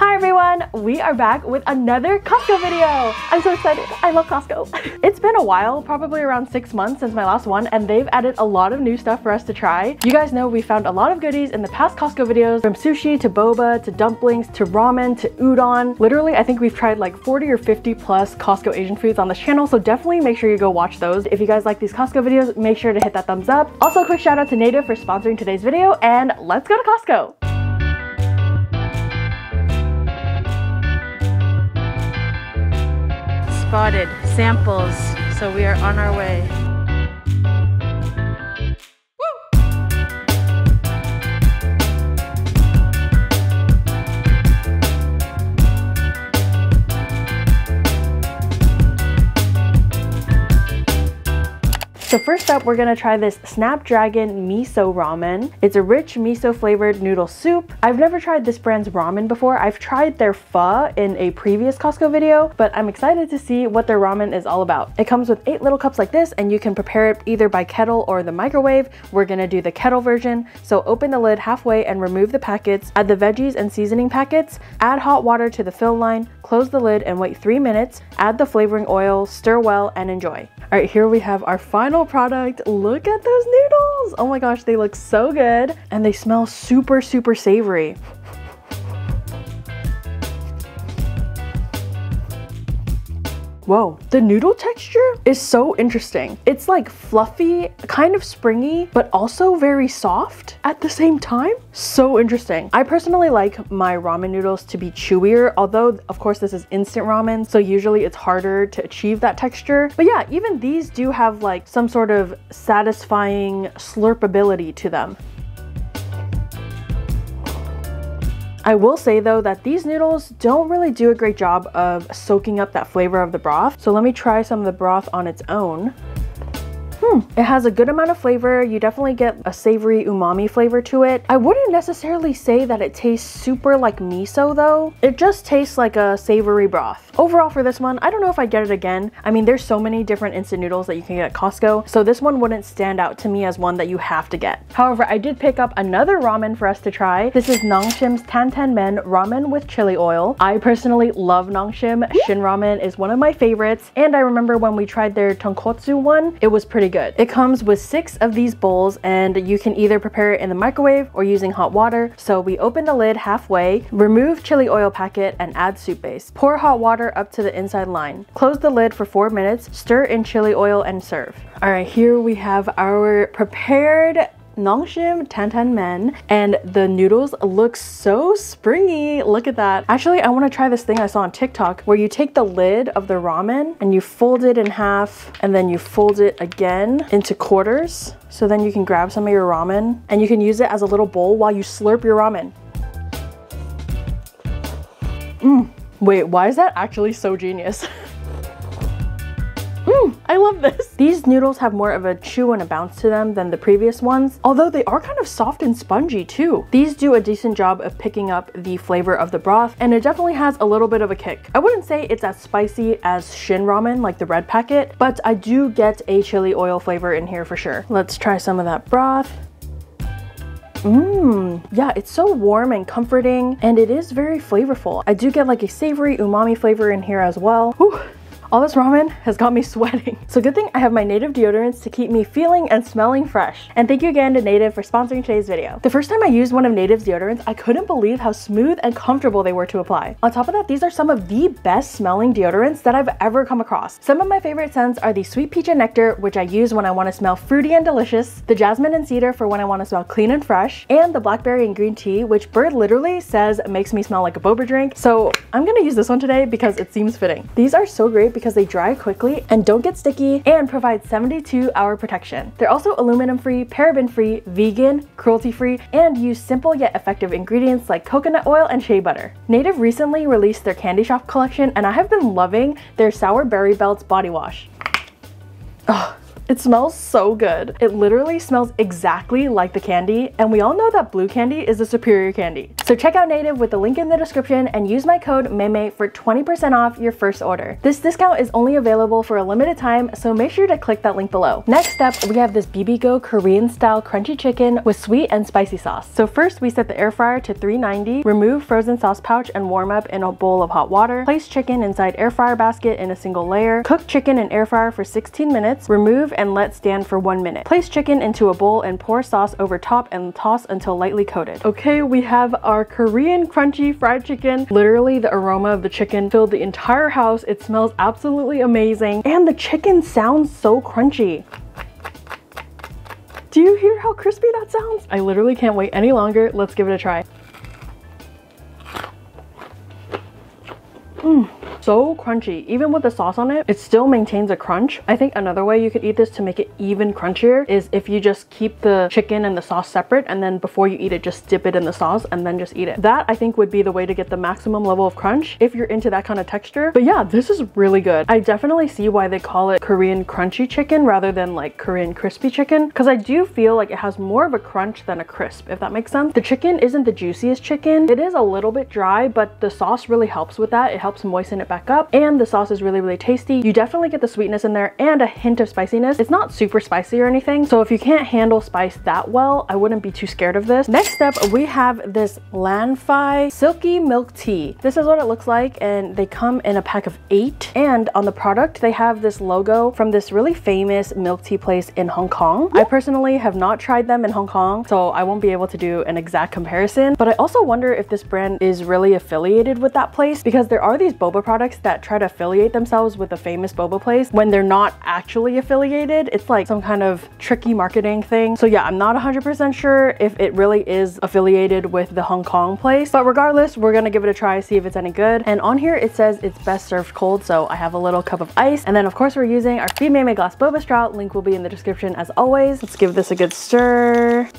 Hi everyone, we are back with another Costco video. I'm so excited, I love Costco. it's been a while, probably around six months since my last one, and they've added a lot of new stuff for us to try. You guys know we found a lot of goodies in the past Costco videos, from sushi to boba to dumplings to ramen to udon. Literally, I think we've tried like 40 or 50 plus Costco Asian foods on this channel, so definitely make sure you go watch those. If you guys like these Costco videos, make sure to hit that thumbs up. Also, a quick shout out to Native for sponsoring today's video, and let's go to Costco. Spotted samples, so we are on our way. So first up, we're gonna try this Snapdragon Miso Ramen. It's a rich miso flavored noodle soup. I've never tried this brand's ramen before. I've tried their pho in a previous Costco video, but I'm excited to see what their ramen is all about. It comes with eight little cups like this, and you can prepare it either by kettle or the microwave. We're gonna do the kettle version. So open the lid halfway and remove the packets, add the veggies and seasoning packets, add hot water to the fill line, close the lid and wait three minutes, add the flavoring oil, stir well, and enjoy. All right, here we have our final product. Look at those noodles. Oh my gosh, they look so good and they smell super, super savory. Whoa, the noodle texture is so interesting. It's like fluffy, kind of springy, but also very soft at the same time. So interesting. I personally like my ramen noodles to be chewier, although of course this is instant ramen, so usually it's harder to achieve that texture. But yeah, even these do have like some sort of satisfying slurpability to them. I will say though that these noodles don't really do a great job of soaking up that flavor of the broth. So let me try some of the broth on its own. Hmm, it has a good amount of flavor. You definitely get a savory umami flavor to it. I wouldn't necessarily say that it tastes super like miso though. It just tastes like a savory broth. Overall for this one, I don't know if I'd get it again. I mean, there's so many different instant noodles that you can get at Costco, so this one wouldn't stand out to me as one that you have to get. However, I did pick up another ramen for us to try. This is Nongshim's Tantan Men Ramen with Chili Oil. I personally love Nongshim. Shin Ramen is one of my favorites, and I remember when we tried their tonkotsu one, it was pretty good. It comes with six of these bowls and you can either prepare it in the microwave or using hot water. So we open the lid halfway, remove chili oil packet and add soup base. Pour hot water up to the inside line. Close the lid for four minutes, stir in chili oil and serve. All right, here we have our prepared Nongshim Tantan Men and the noodles look so springy. Look at that. Actually, I want to try this thing I saw on TikTok where you take the lid of the ramen and you fold it in half and then you fold it again into quarters. So then you can grab some of your ramen and you can use it as a little bowl while you slurp your ramen. Mmm. Wait, why is that actually so genius? I love this. These noodles have more of a chew and a bounce to them than the previous ones, although they are kind of soft and spongy too. These do a decent job of picking up the flavor of the broth, and it definitely has a little bit of a kick. I wouldn't say it's as spicy as Shin Ramen, like the red packet, but I do get a chili oil flavor in here for sure. Let's try some of that broth. Mmm, yeah, it's so warm and comforting, and it is very flavorful. I do get like a savory umami flavor in here as well. All this ramen has got me sweating. So good thing I have my Native deodorants to keep me feeling and smelling fresh. And thank you again to Native for sponsoring today's video. The first time I used one of Native's deodorants, I couldn't believe how smooth and comfortable they were to apply. On top of that, these are some of the best smelling deodorants that I've ever come across. Some of my favorite scents are the Sweet Peach and Nectar, which I use when I want to smell fruity and delicious, the Jasmine and Cedar for when I want to smell clean and fresh, and the Blackberry and Green Tea, which Bird literally says makes me smell like a boba drink. So I'm gonna use this one today because it seems fitting. These are so great because they dry quickly and don't get sticky and provide 72 hour protection. They're also aluminum free, paraben free, vegan, cruelty free, and use simple yet effective ingredients like coconut oil and shea butter. Native recently released their candy shop collection and I have been loving their sour berry belts body wash. Oh, It smells so good. It literally smells exactly like the candy, and we all know that blue candy is the superior candy. So check out Native with the link in the description and use my code MEIMEI for 20% off your first order. This discount is only available for a limited time, so make sure to click that link below. Next up, we have this Bibigo Korean style crunchy chicken with sweet and spicy sauce. So first we set the air fryer to 390, remove frozen sauce pouch and warm up in a bowl of hot water. Place chicken inside air fryer basket in a single layer. Cook chicken in air fryer for 16 minutes. Remove and let stand for one minute. Place chicken into a bowl and pour sauce over top and toss until lightly coated. Okay, we have our Korean crunchy fried chicken. Literally the aroma of the chicken filled the entire house. It smells absolutely amazing and the chicken sounds so crunchy. Do you hear how crispy that sounds? I literally can't wait any longer. Let's give it a try. Mmm so crunchy. Even with the sauce on it, it still maintains a crunch. I think another way you could eat this to make it even crunchier is if you just keep the chicken and the sauce separate and then before you eat it, just dip it in the sauce and then just eat it. That I think would be the way to get the maximum level of crunch if you're into that kind of texture. But yeah, this is really good. I definitely see why they call it Korean crunchy chicken rather than like Korean crispy chicken because I do feel like it has more of a crunch than a crisp, if that makes sense. The chicken isn't the juiciest chicken. It is a little bit dry, but the sauce really helps with that. It helps moisten it back up and the sauce is really, really tasty. You definitely get the sweetness in there and a hint of spiciness. It's not super spicy or anything. So if you can't handle spice that well, I wouldn't be too scared of this. Next up, we have this Lanfei Silky Milk Tea. This is what it looks like and they come in a pack of eight. And on the product, they have this logo from this really famous milk tea place in Hong Kong. I personally have not tried them in Hong Kong, so I won't be able to do an exact comparison. But I also wonder if this brand is really affiliated with that place because there are these boba products that try to affiliate themselves with a famous boba place when they're not actually affiliated. It's like some kind of tricky marketing thing. So yeah, I'm not 100% sure if it really is affiliated with the Hong Kong place. But regardless, we're gonna give it a try, see if it's any good. And on here, it says it's best served cold. So I have a little cup of ice. And then of course, we're using our Mei glass boba straw. Link will be in the description as always. Let's give this a good stir.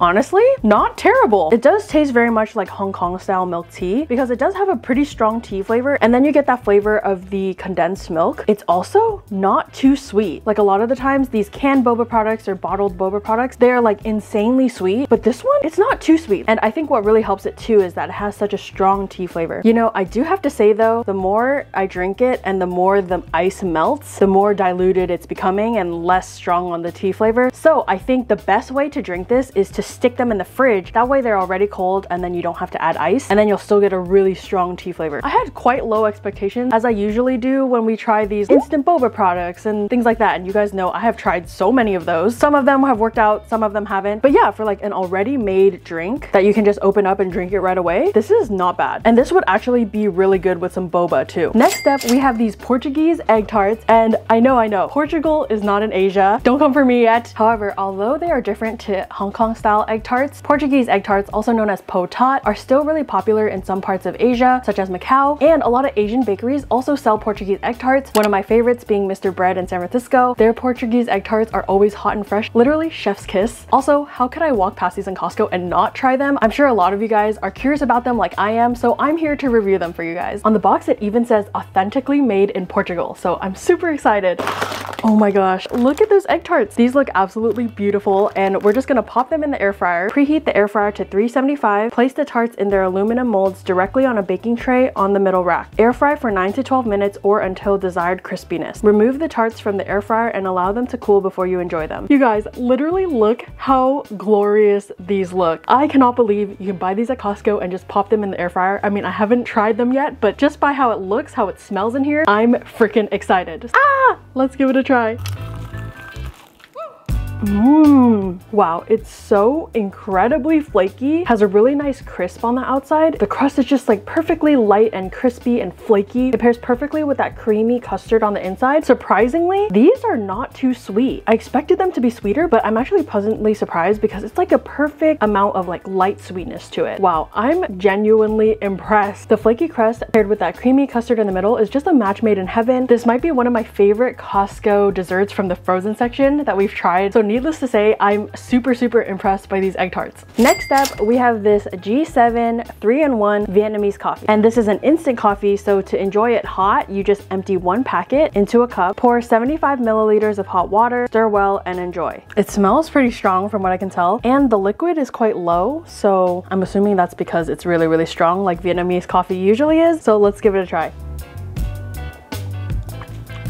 Honestly, not terrible. It does taste very much like Hong Kong style milk tea because it does have a pretty strong tea flavor and then you get that flavor of the condensed milk. It's also not too sweet. Like a lot of the times these canned boba products or bottled boba products, they're like insanely sweet, but this one, it's not too sweet. And I think what really helps it too is that it has such a strong tea flavor. You know, I do have to say though, the more I drink it and the more the ice melts, the more diluted it's becoming and less strong on the tea flavor. So I think the best way to drink this is to stick them in the fridge. That way they're already cold and then you don't have to add ice and then you'll still get a really strong tea flavor. I had quite low expectations as I usually do when we try these instant boba products and things like that. And you guys know I have tried so many of those. Some of them have worked out, some of them haven't. But yeah, for like an already made drink that you can just open up and drink it right away, this is not bad. And this would actually be really good with some boba too. Next up, we have these Portuguese egg tarts. And I know, I know, Portugal is not in Asia. Don't come for me yet. However, although they are different to Hong Kong style style egg tarts. Portuguese egg tarts, also known as po tat, are still really popular in some parts of Asia, such as Macau, and a lot of Asian bakeries also sell Portuguese egg tarts. One of my favorites being Mr. Bread in San Francisco. Their Portuguese egg tarts are always hot and fresh, literally chef's kiss. Also, how could I walk past these in Costco and not try them? I'm sure a lot of you guys are curious about them like I am, so I'm here to review them for you guys. On the box, it even says authentically made in Portugal, so I'm super excited. Oh my gosh, look at those egg tarts. These look absolutely beautiful and we're just gonna pop them in the air fryer. Preheat the air fryer to 375. Place the tarts in their aluminum molds directly on a baking tray on the middle rack. Air fry for 9 to 12 minutes or until desired crispiness. Remove the tarts from the air fryer and allow them to cool before you enjoy them. You guys, literally look how glorious these look. I cannot believe you can buy these at Costco and just pop them in the air fryer. I mean, I haven't tried them yet, but just by how it looks, how it smells in here, I'm freaking excited. Ah! Let's give it a try. Mmm. Wow, it's so incredibly flaky. Has a really nice crisp on the outside. The crust is just like perfectly light and crispy and flaky. It pairs perfectly with that creamy custard on the inside. Surprisingly, these are not too sweet. I expected them to be sweeter, but I'm actually pleasantly surprised because it's like a perfect amount of like light sweetness to it. Wow, I'm genuinely impressed. The flaky crust paired with that creamy custard in the middle is just a match made in heaven. This might be one of my favorite Costco desserts from the frozen section that we've tried. So needless to say, I'm super, super impressed by these egg tarts. Next up, we have this G7 3-in-1 Vietnamese coffee. And this is an instant coffee, so to enjoy it hot, you just empty one packet into a cup, pour 75 milliliters of hot water, stir well, and enjoy. It smells pretty strong from what I can tell, and the liquid is quite low, so I'm assuming that's because it's really, really strong like Vietnamese coffee usually is. So let's give it a try.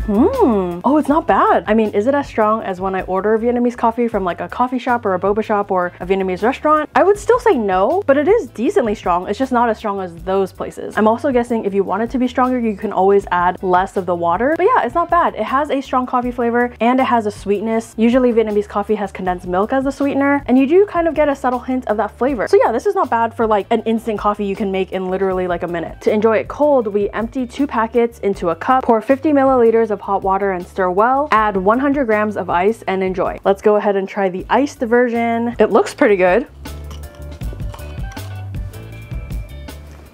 Mmm. Oh, it's not bad. I mean, is it as strong as when I order Vietnamese coffee from like a coffee shop or a boba shop or a Vietnamese restaurant? I would still say no, but it is decently strong. It's just not as strong as those places. I'm also guessing if you want it to be stronger, you can always add less of the water. But yeah, it's not bad. It has a strong coffee flavor and it has a sweetness. Usually Vietnamese coffee has condensed milk as the sweetener and you do kind of get a subtle hint of that flavor. So yeah, this is not bad for like an instant coffee you can make in literally like a minute. To enjoy it cold, we empty two packets into a cup, pour 50 milliliters of of hot water and stir well. Add 100 grams of ice and enjoy. Let's go ahead and try the iced version. It looks pretty good.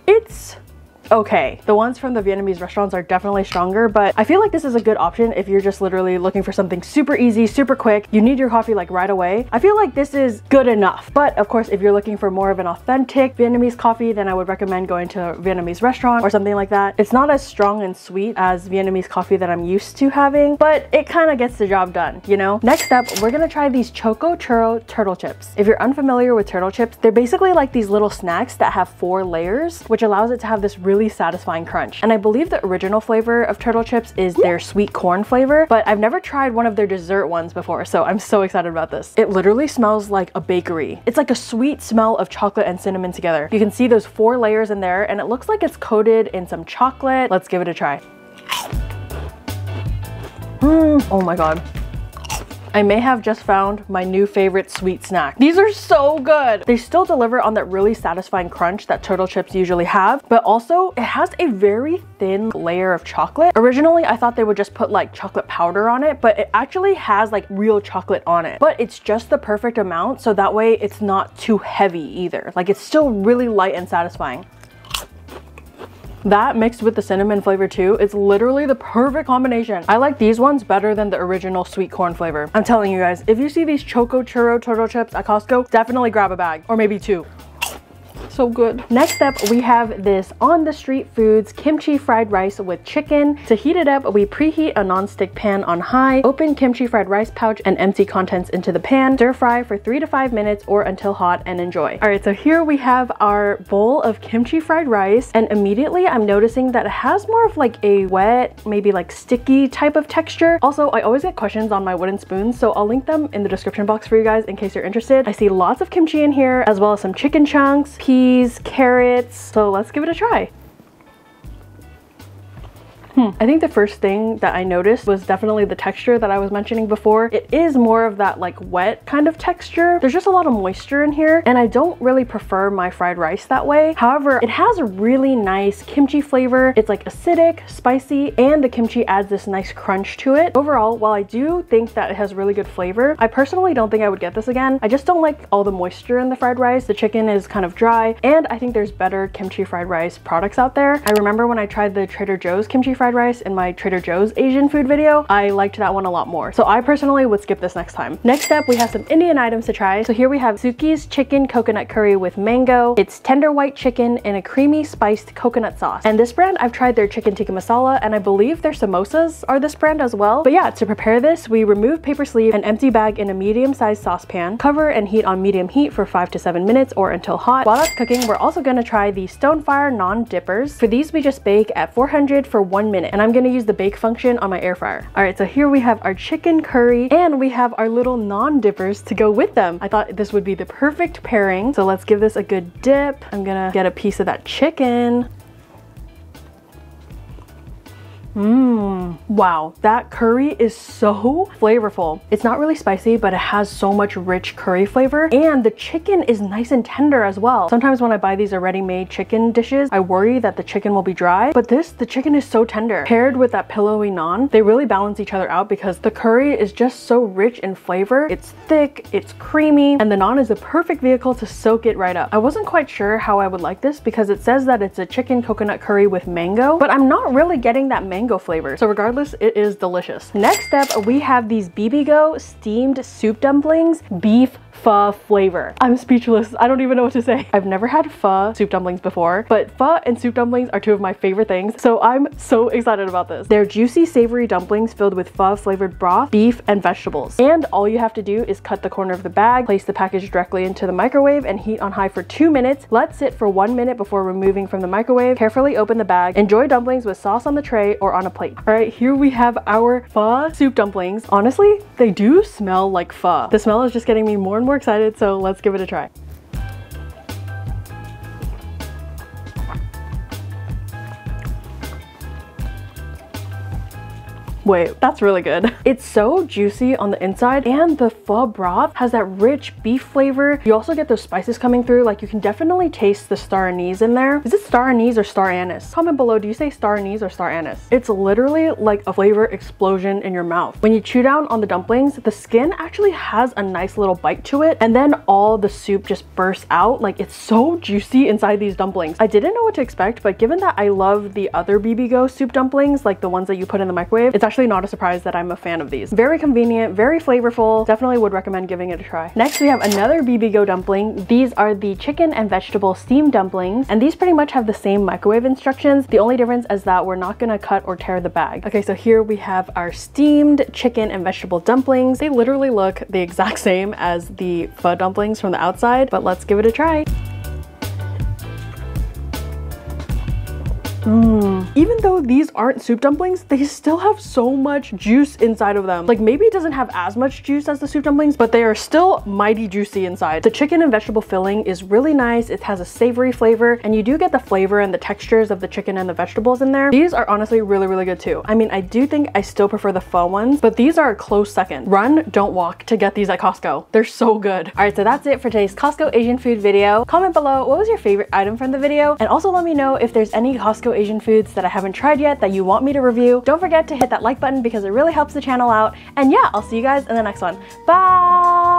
It's okay. The ones from the Vietnamese restaurants are definitely stronger, but I feel like this is a good option if you're just literally looking for something super easy, super quick. You need your coffee like right away. I feel like this is good enough. But of course, if you're looking for more of an authentic Vietnamese coffee, then I would recommend going to a Vietnamese restaurant or something like that. It's not as strong and sweet as Vietnamese coffee that I'm used to having, but it kind of gets the job done, you know? Next up, we're gonna try these Choco Churro turtle chips. If you're unfamiliar with turtle chips, they're basically like these little snacks that have four layers, which allows it to have this really really satisfying crunch. And I believe the original flavor of turtle chips is their sweet corn flavor, but I've never tried one of their dessert ones before, so I'm so excited about this. It literally smells like a bakery. It's like a sweet smell of chocolate and cinnamon together. You can see those four layers in there, and it looks like it's coated in some chocolate. Let's give it a try. Mm, oh my god. I may have just found my new favorite sweet snack. These are so good. They still deliver on that really satisfying crunch that turtle chips usually have, but also it has a very thin layer of chocolate. Originally, I thought they would just put like chocolate powder on it, but it actually has like real chocolate on it. But it's just the perfect amount, so that way it's not too heavy either. Like it's still really light and satisfying. That mixed with the cinnamon flavor too, it's literally the perfect combination. I like these ones better than the original sweet corn flavor. I'm telling you guys, if you see these Choco Churro Turtle Chips at Costco, definitely grab a bag or maybe two so good. Next up, we have this on the street foods kimchi fried rice with chicken. To heat it up, we preheat a non-stick pan on high, open kimchi fried rice pouch and empty contents into the pan, stir fry for three to five minutes or until hot and enjoy. All right, so here we have our bowl of kimchi fried rice and immediately I'm noticing that it has more of like a wet, maybe like sticky type of texture. Also, I always get questions on my wooden spoons, so I'll link them in the description box for you guys in case you're interested. I see lots of kimchi in here, as well as some chicken chunks, peas, peas, carrots. So let's give it a try. Hmm. I think the first thing that I noticed was definitely the texture that I was mentioning before. It is more of that like wet kind of texture. There's just a lot of moisture in here and I don't really prefer my fried rice that way. However, it has a really nice kimchi flavor. It's like acidic, spicy, and the kimchi adds this nice crunch to it. Overall, while I do think that it has really good flavor, I personally don't think I would get this again. I just don't like all the moisture in the fried rice. The chicken is kind of dry and I think there's better kimchi fried rice products out there. I remember when I tried the Trader Joe's kimchi fried rice in my Trader Joe's Asian food video, I liked that one a lot more. So I personally would skip this next time. Next up, we have some Indian items to try. So here we have Sukhi's chicken coconut curry with mango. It's tender white chicken in a creamy spiced coconut sauce. And this brand, I've tried their chicken tikka masala and I believe their samosas are this brand as well. But yeah, to prepare this, we remove paper sleeve and empty bag in a medium sized saucepan, cover and heat on medium heat for five to seven minutes or until hot. While that's cooking, we're also gonna try the Stonefire naan dippers. For these, we just bake at 400 for one minute. And I'm gonna use the bake function on my air fryer. All right, so here we have our chicken curry and we have our little naan-dippers to go with them. I thought this would be the perfect pairing. So let's give this a good dip. I'm gonna get a piece of that chicken. Mmm, wow, that curry is so flavorful. It's not really spicy, but it has so much rich curry flavor and the chicken is nice and tender as well. Sometimes when I buy these uh, already made chicken dishes, I worry that the chicken will be dry, but this, the chicken is so tender. Paired with that pillowy naan, they really balance each other out because the curry is just so rich in flavor. It's thick, it's creamy, and the naan is the perfect vehicle to soak it right up. I wasn't quite sure how I would like this because it says that it's a chicken coconut curry with mango, but I'm not really getting that mango mango flavor. So regardless, it is delicious. Next up, we have these Bibigo steamed soup dumplings, beef pho flavor. I'm speechless. I don't even know what to say. I've never had pho soup dumplings before, but pho and soup dumplings are two of my favorite things, so I'm so excited about this. They're juicy, savory dumplings filled with pho flavored broth, beef, and vegetables. And all you have to do is cut the corner of the bag, place the package directly into the microwave, and heat on high for two minutes. Let sit for one minute before removing from the microwave. Carefully open the bag. Enjoy dumplings with sauce on the tray or on a plate. All right, here we have our pho soup dumplings. Honestly, they do smell like pho. The smell is just getting me more more excited, so let's give it a try. Wait, that's really good. It's so juicy on the inside and the pho broth has that rich beef flavor. You also get those spices coming through. Like you can definitely taste the star anise in there. Is it star anise or star anise? Comment below, do you say star anise or star anise? It's literally like a flavor explosion in your mouth. When you chew down on the dumplings, the skin actually has a nice little bite to it and then all the soup just bursts out. Like it's so juicy inside these dumplings. I didn't know what to expect, but given that I love the other Bibigo soup dumplings, like the ones that you put in the microwave, it's actually not a surprise that I'm a fan of these. Very convenient, very flavorful. Definitely would recommend giving it a try. Next, we have another Bibigo dumpling. These are the chicken and vegetable steamed dumplings, and these pretty much have the same microwave instructions. The only difference is that we're not gonna cut or tear the bag. Okay, so here we have our steamed chicken and vegetable dumplings. They literally look the exact same as the pho dumplings from the outside, but let's give it a try. Mmm. Even though these aren't soup dumplings, they still have so much juice inside of them. Like maybe it doesn't have as much juice as the soup dumplings, but they are still mighty juicy inside. The chicken and vegetable filling is really nice. It has a savory flavor and you do get the flavor and the textures of the chicken and the vegetables in there. These are honestly really, really good too. I mean, I do think I still prefer the pho ones, but these are a close second. Run, don't walk to get these at Costco. They're so good. All right, so that's it for today's Costco Asian food video. Comment below what was your favorite item from the video and also let me know if there's any Costco Asian foods that I haven't tried yet that you want me to review. Don't forget to hit that like button because it really helps the channel out. And yeah, I'll see you guys in the next one. Bye!